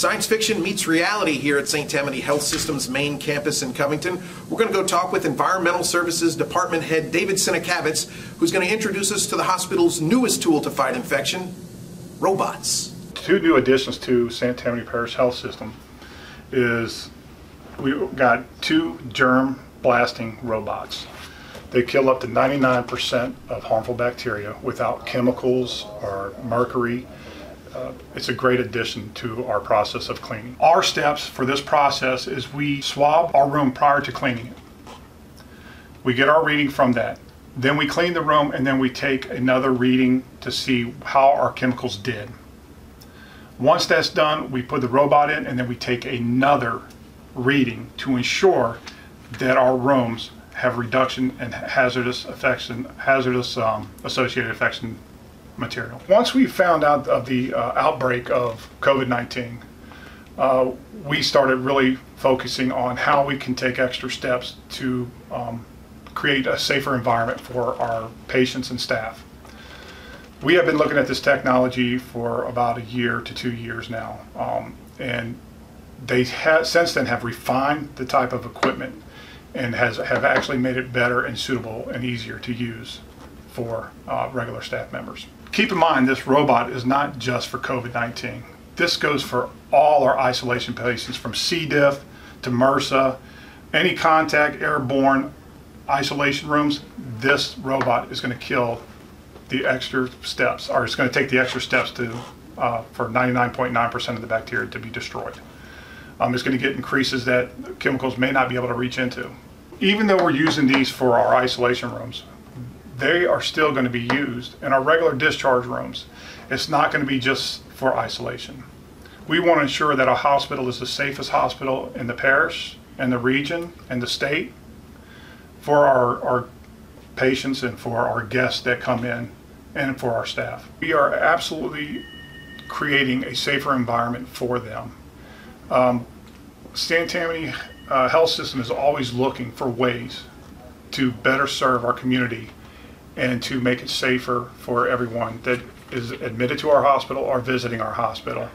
Science fiction meets reality here at St. Tammany Health System's main campus in Covington. We're going to go talk with Environmental Services Department Head David Sinakavitz, who's going to introduce us to the hospital's newest tool to fight infection, robots. Two new additions to St. Tammany Parish Health System is we've got two germ blasting robots. They kill up to 99% of harmful bacteria without chemicals or mercury. Uh, it's a great addition to our process of cleaning. Our steps for this process is we swab our room prior to cleaning it. We get our reading from that. Then we clean the room and then we take another reading to see how our chemicals did. Once that's done, we put the robot in and then we take another reading to ensure that our rooms have reduction and hazardous affection, hazardous um, associated infection material. Once we found out of the uh, outbreak of COVID-19, uh, we started really focusing on how we can take extra steps to um, create a safer environment for our patients and staff. We have been looking at this technology for about a year to two years now, um, and they have since then have refined the type of equipment and has have actually made it better and suitable and easier to use for uh, regular staff members. Keep in mind this robot is not just for COVID-19. This goes for all our isolation patients from C. diff to MRSA, any contact airborne isolation rooms, this robot is going to kill the extra steps, or it's going to take the extra steps to uh, for 99.9% of the bacteria to be destroyed. Um, it's going to get increases that chemicals may not be able to reach into. Even though we're using these for our isolation rooms, they are still going to be used in our regular discharge rooms. It's not going to be just for isolation. We want to ensure that our hospital is the safest hospital in the parish and the region and the state for our, our patients and for our guests that come in and for our staff. We are absolutely creating a safer environment for them. Um, St. Tammany uh, Health System is always looking for ways to better serve our community and to make it safer for everyone that is admitted to our hospital or visiting our hospital.